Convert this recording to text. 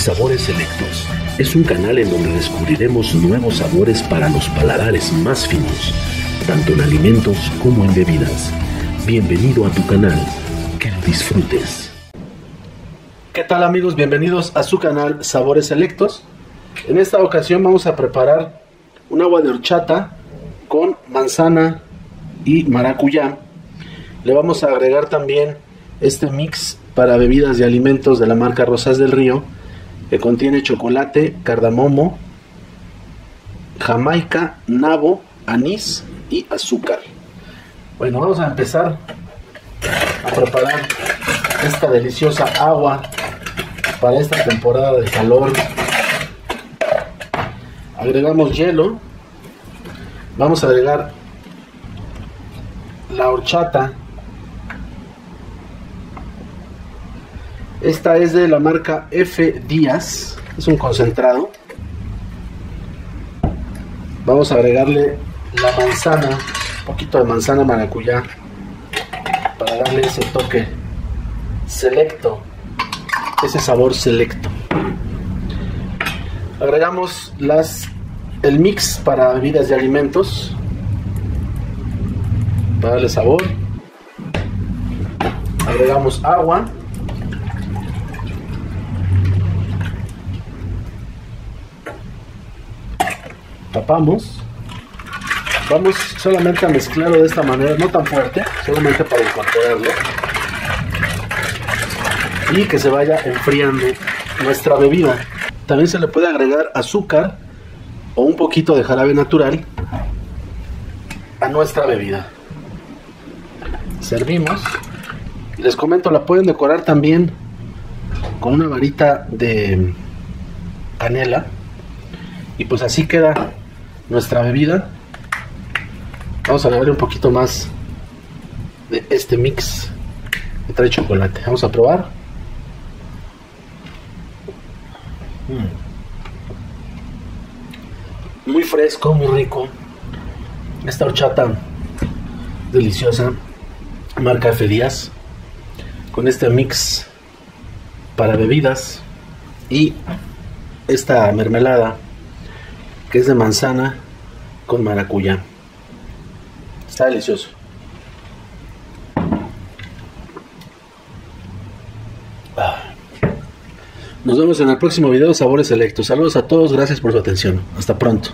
Sabores Selectos es un canal en donde descubriremos nuevos sabores para los paladares más finos, tanto en alimentos como en bebidas. Bienvenido a tu canal, que lo disfrutes. ¿Qué tal amigos? Bienvenidos a su canal Sabores Selectos. En esta ocasión vamos a preparar un agua de horchata con manzana y maracuyá. Le vamos a agregar también este mix para bebidas y alimentos de la marca Rosas del Río que contiene chocolate, cardamomo, jamaica, nabo, anís y azúcar. Bueno, vamos a empezar a preparar esta deliciosa agua para esta temporada de calor. Agregamos hielo. Vamos a agregar la horchata Esta es de la marca F Díaz, es un concentrado. Vamos a agregarle la manzana, un poquito de manzana maracuyá, para darle ese toque selecto, ese sabor selecto. Agregamos las, el mix para bebidas y alimentos, para darle sabor. Agregamos agua. Tapamos. Vamos solamente a mezclarlo de esta manera no tan fuerte solamente para incorporarlo y que se vaya enfriando nuestra bebida. También se le puede agregar azúcar o un poquito de jarabe natural a nuestra bebida. Servimos. Les comento la pueden decorar también con una varita de canela. Y pues así queda nuestra bebida. Vamos a agregarle un poquito más de este mix que trae chocolate. Vamos a probar. Mm. Muy fresco, muy rico. Esta horchata deliciosa, marca F Díaz, con este mix para bebidas y esta mermelada que es de manzana con maracuyá. Está delicioso. Nos vemos en el próximo video de Sabores Selectos. Saludos a todos, gracias por su atención. Hasta pronto.